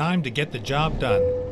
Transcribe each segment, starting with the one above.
Time to get the job done.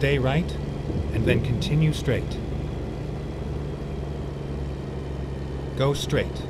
Stay right, and then continue straight. Go straight.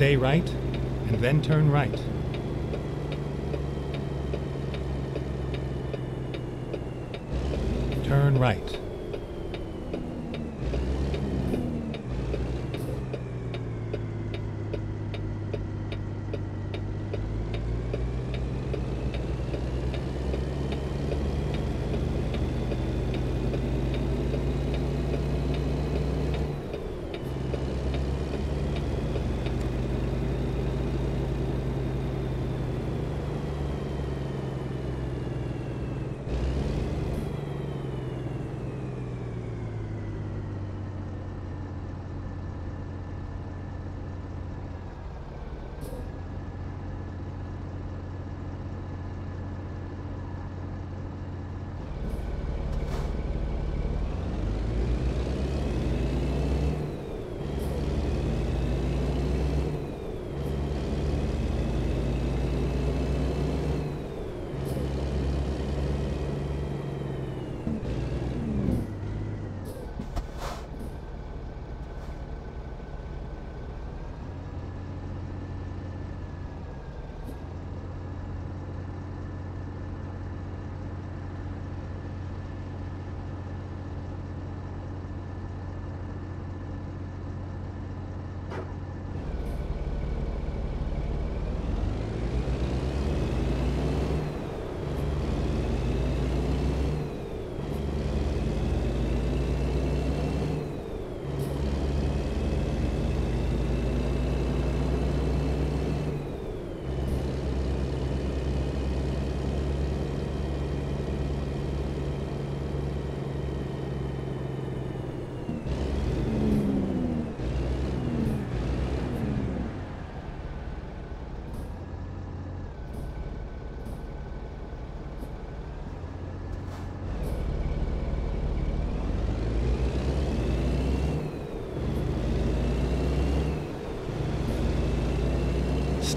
Stay right, and then turn right.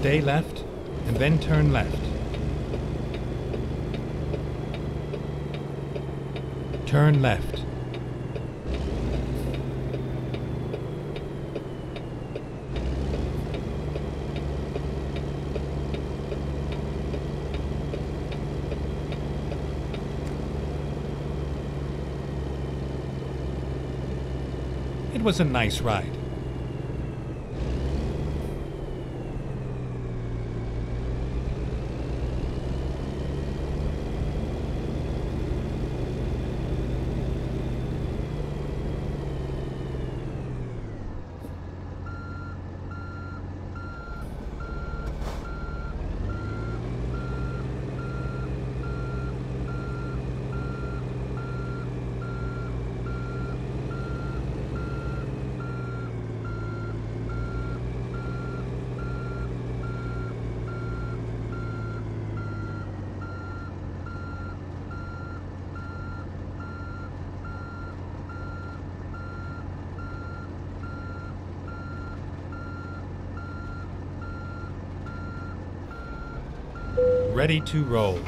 Stay left, and then turn left. Turn left. It was a nice ride. Ready to roll.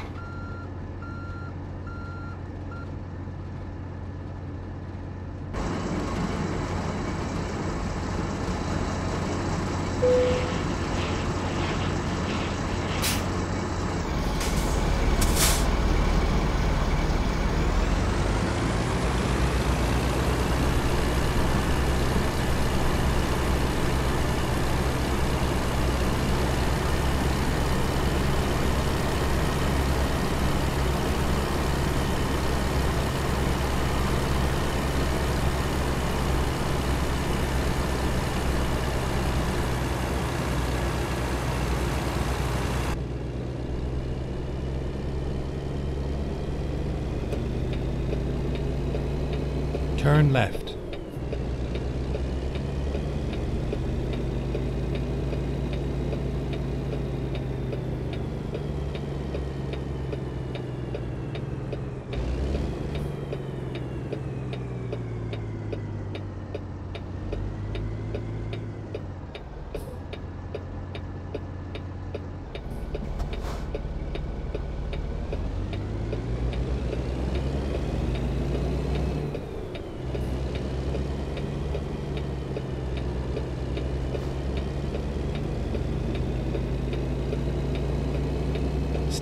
Turn left.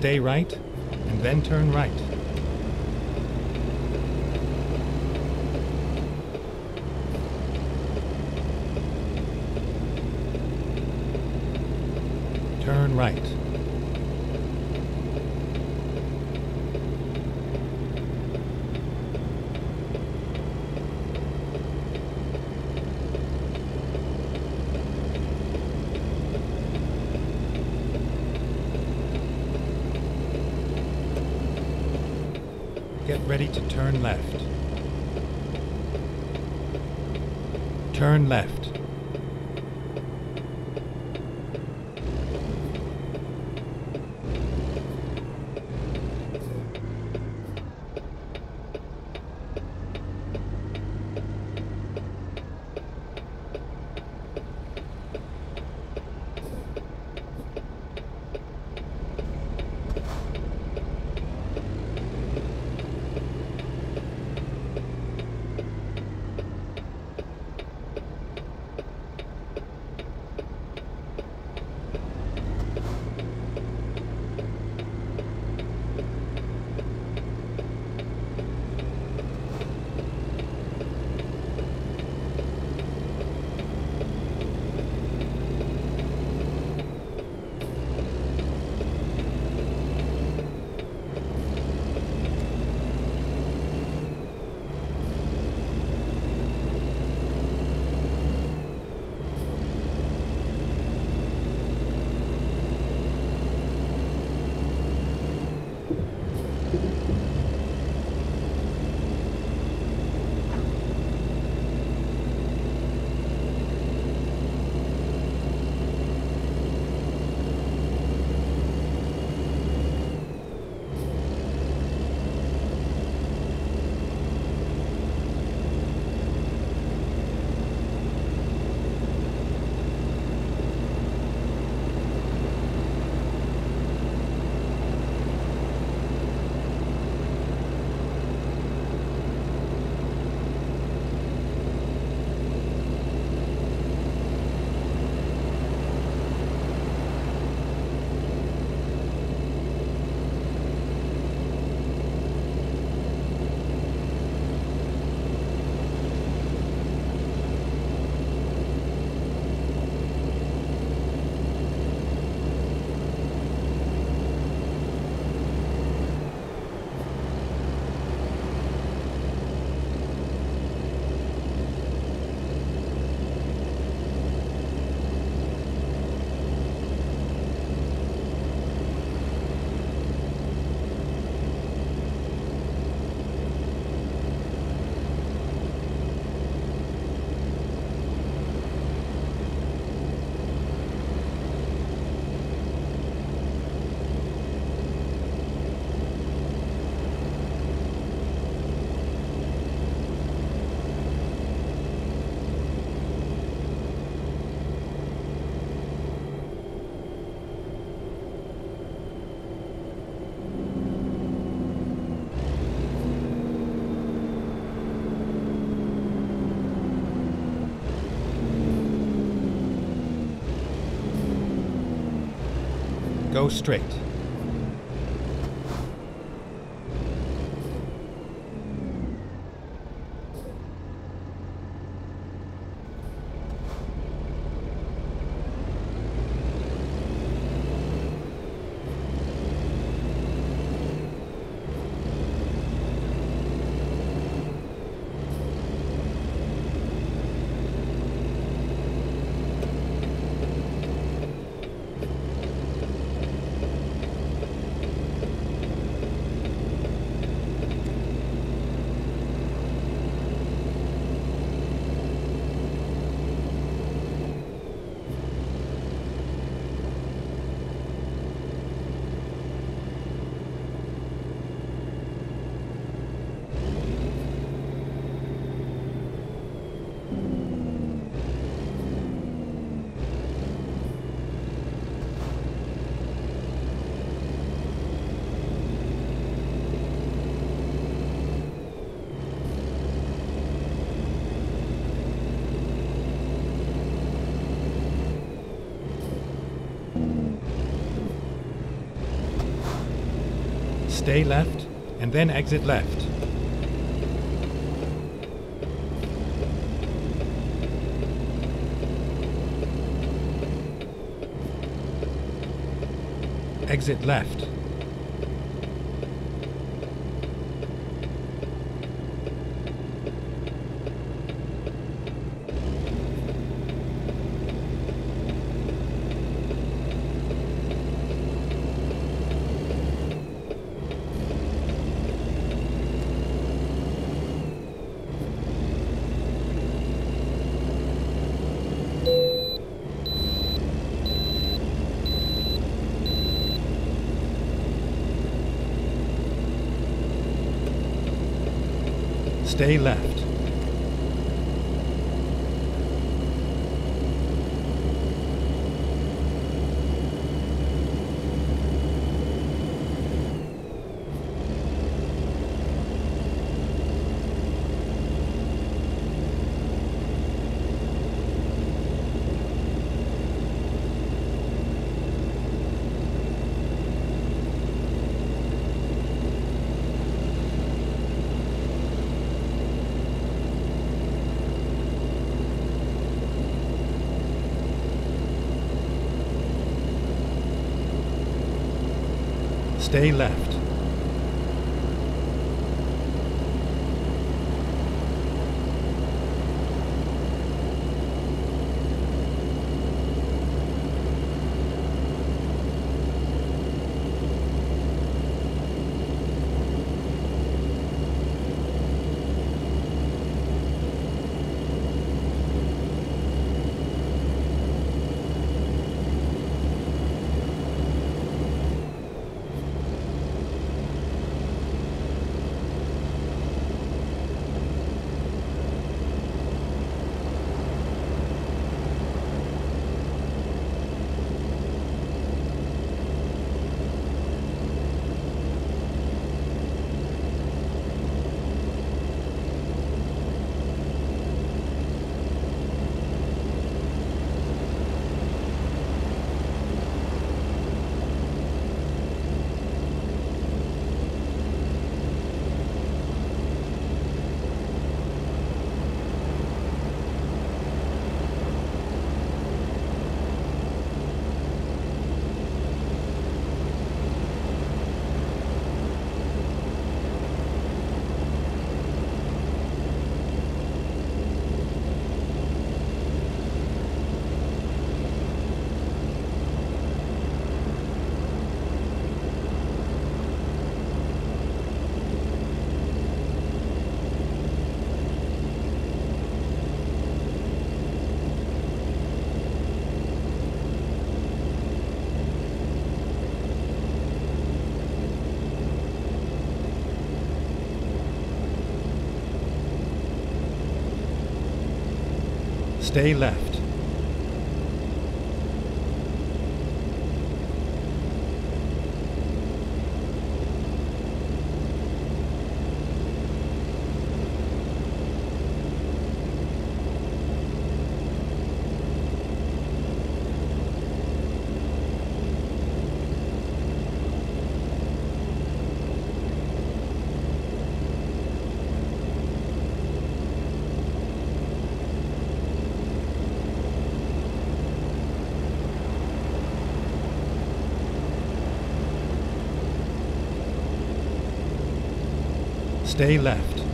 Stay right, and then turn right. Go straight. Stay left and then exit left. Exit left. Stay left. Stay left. Stay left. Stay left.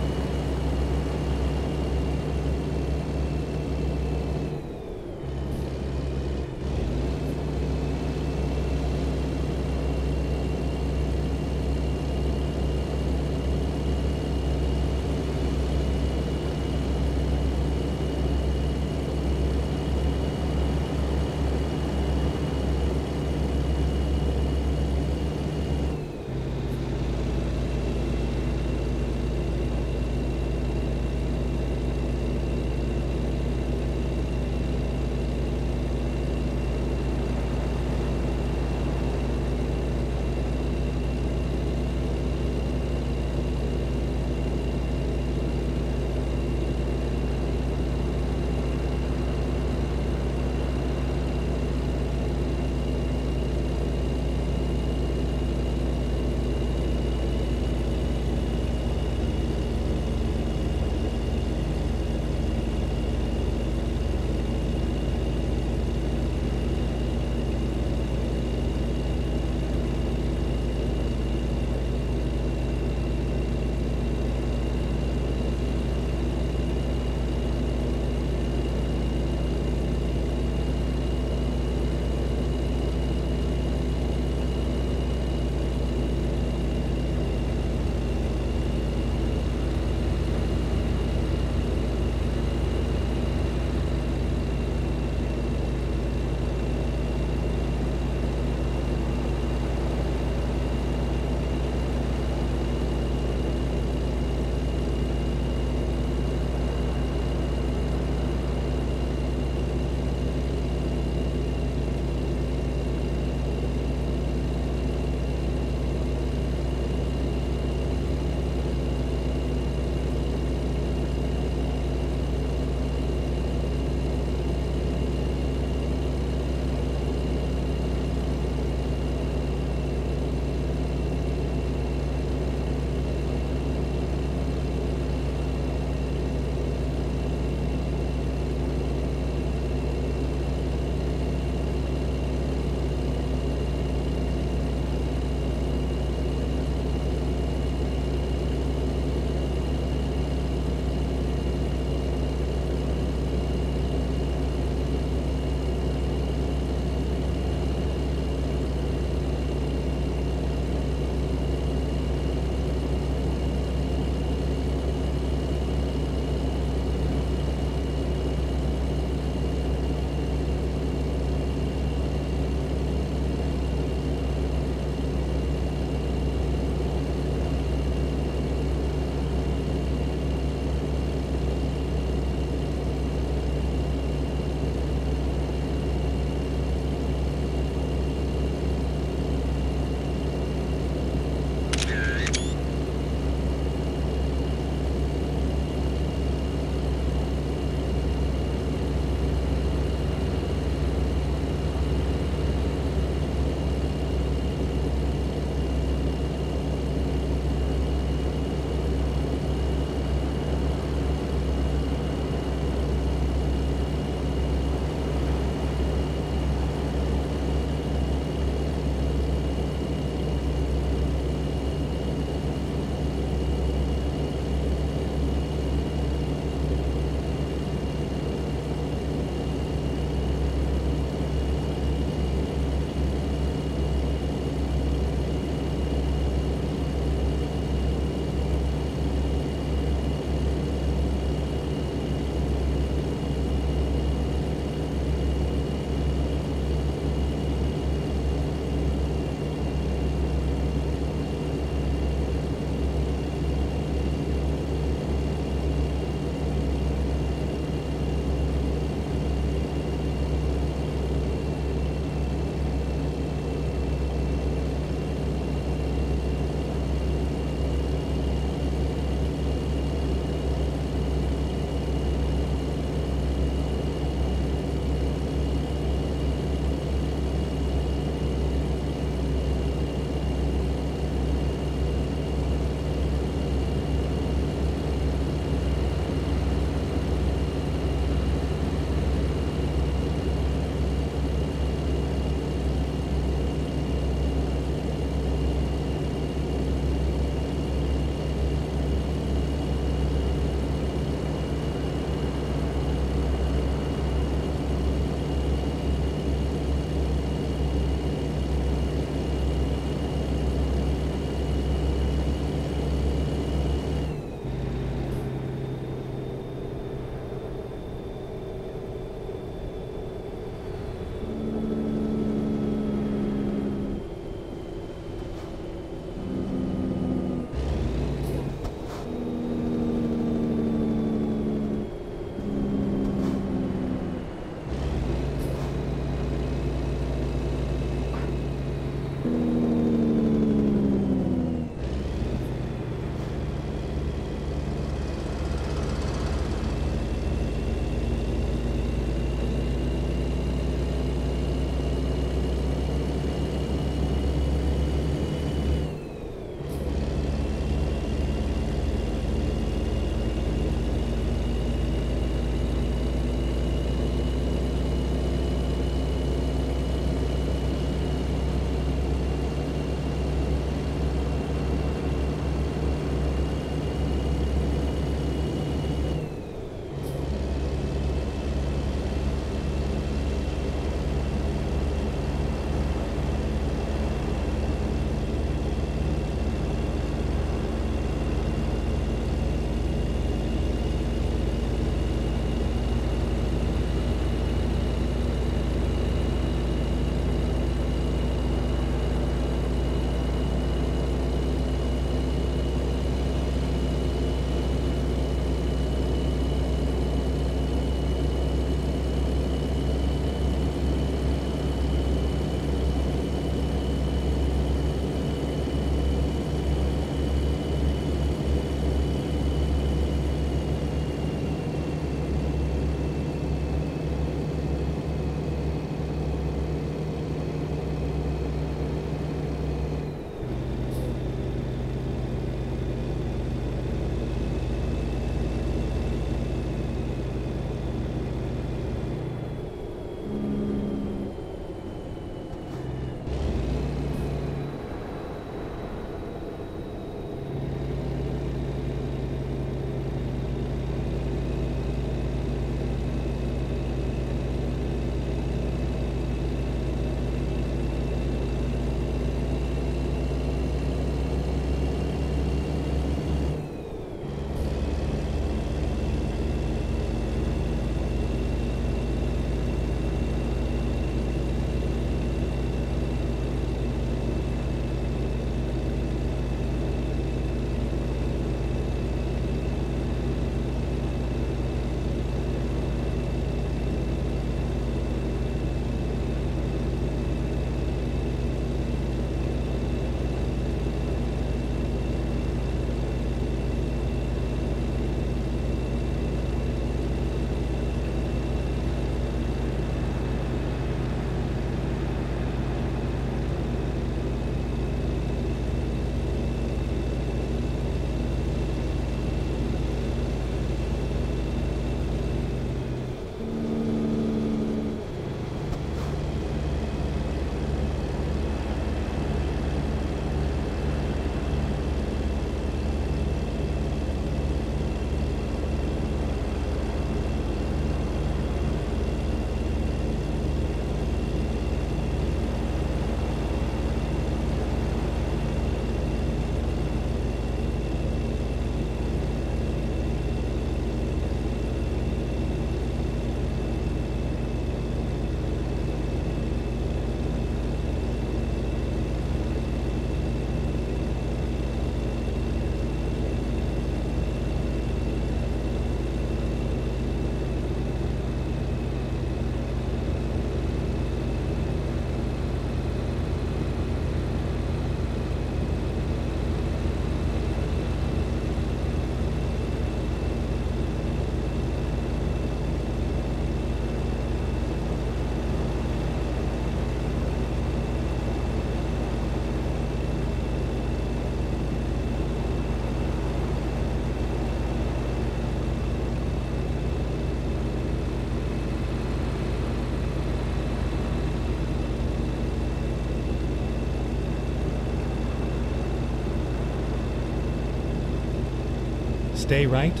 Stay right,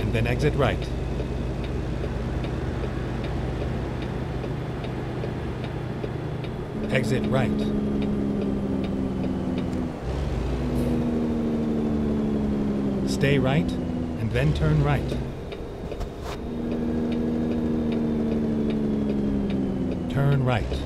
and then exit right. Exit right. Stay right, and then turn right. Turn right.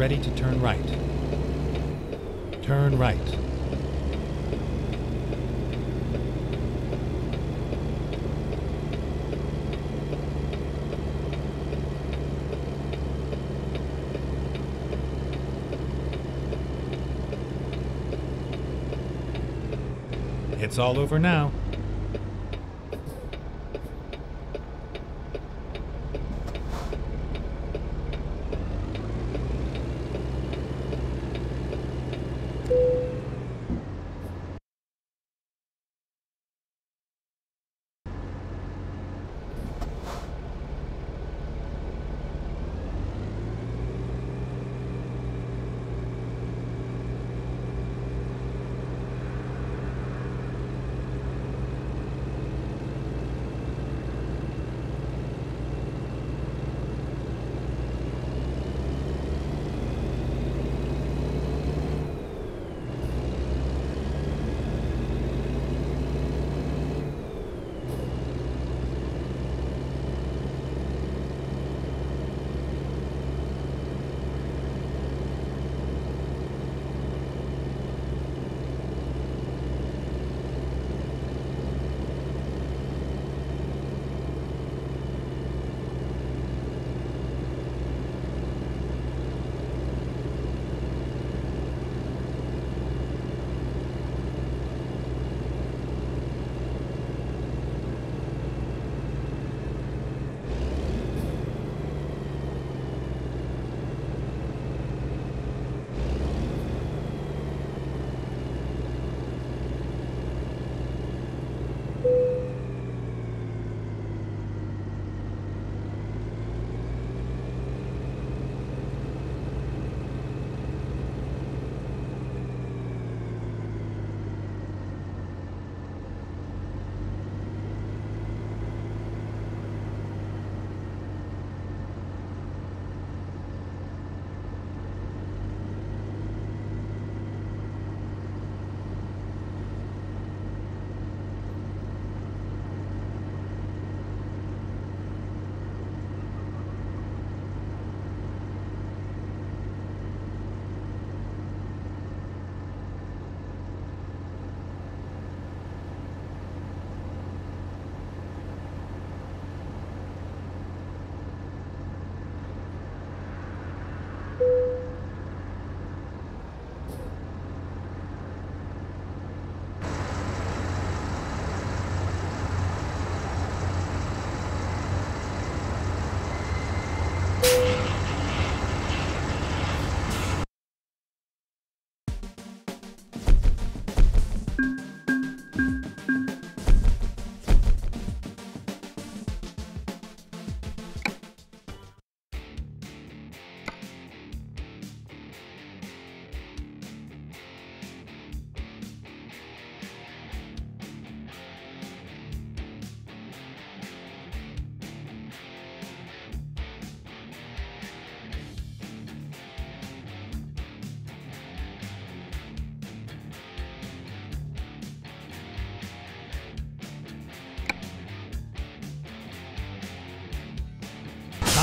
ready to turn right. Turn right. It's all over now.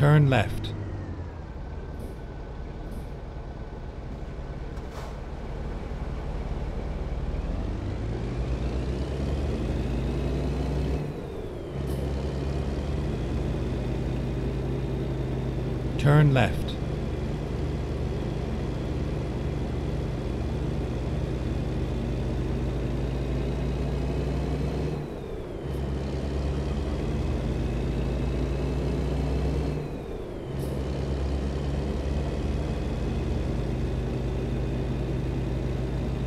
Turn left. Turn left.